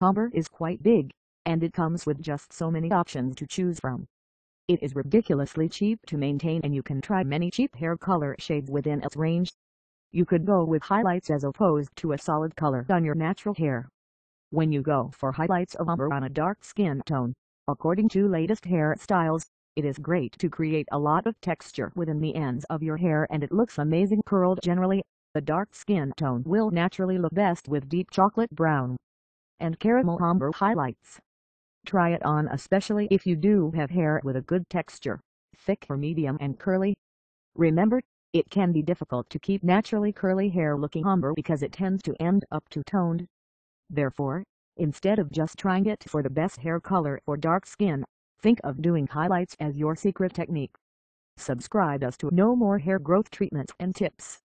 Ombre is quite big, and it comes with just so many options to choose from. It is ridiculously cheap to maintain and you can try many cheap hair color shades within its range. You could go with highlights as opposed to a solid color on your natural hair. When you go for highlights of ombre on a dark skin tone, according to latest hairstyles, it is great to create a lot of texture within the ends of your hair and it looks amazing curled generally. The dark skin tone will naturally look best with deep chocolate brown and caramel ombre highlights. Try it on especially if you do have hair with a good texture, thick or medium and curly. Remember, it can be difficult to keep naturally curly hair looking ombre because it tends to end up too toned. Therefore, instead of just trying it for the best hair color for dark skin, think of doing highlights as your secret technique. Subscribe us to know more hair growth treatments and tips.